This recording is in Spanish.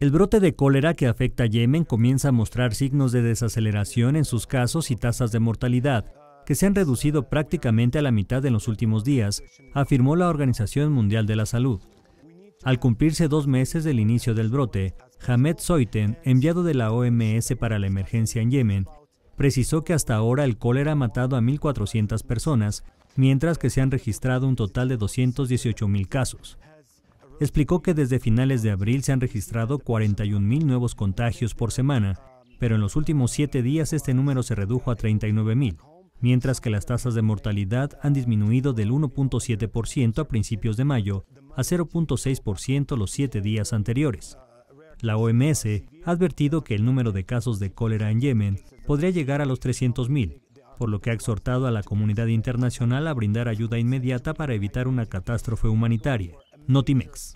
El brote de cólera que afecta a Yemen comienza a mostrar signos de desaceleración en sus casos y tasas de mortalidad, que se han reducido prácticamente a la mitad en los últimos días, afirmó la Organización Mundial de la Salud. Al cumplirse dos meses del inicio del brote, Hamed Soiten, enviado de la OMS para la emergencia en Yemen, precisó que hasta ahora el cólera ha matado a 1.400 personas, mientras que se han registrado un total de 218.000 casos. Explicó que desde finales de abril se han registrado 41.000 nuevos contagios por semana, pero en los últimos siete días este número se redujo a 39.000 mientras que las tasas de mortalidad han disminuido del 1.7% a principios de mayo a 0.6% los siete días anteriores. La OMS ha advertido que el número de casos de cólera en Yemen podría llegar a los 300.000, por lo que ha exhortado a la comunidad internacional a brindar ayuda inmediata para evitar una catástrofe humanitaria. Notimex.